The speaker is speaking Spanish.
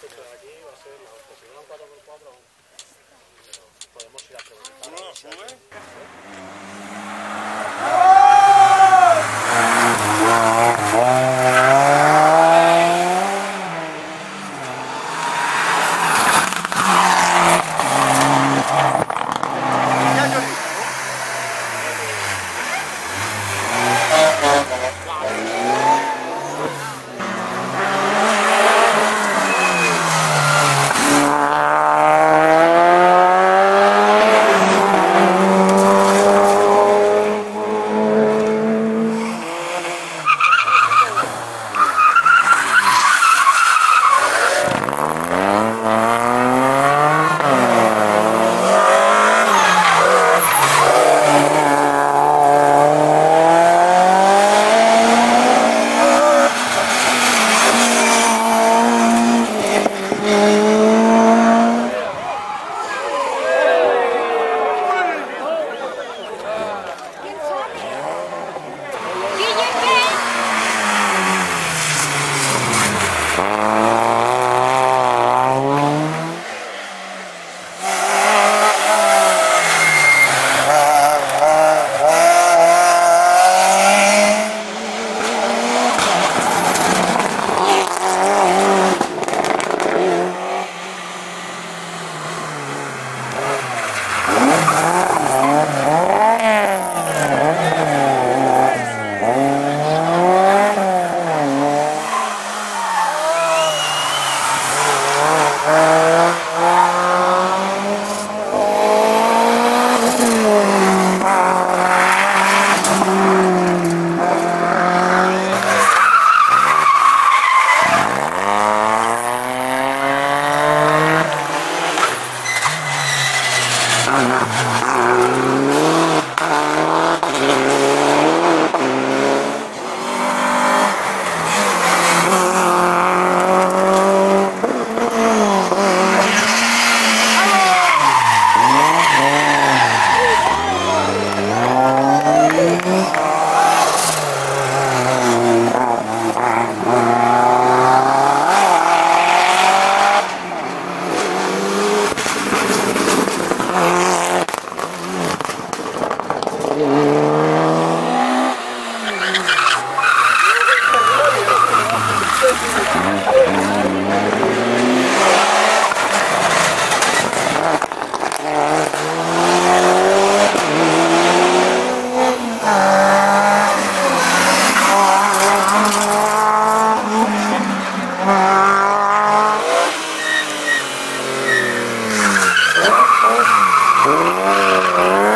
Si no 4x4. Podemos ir a preguntar. Sube? Pues, ¿eh? Música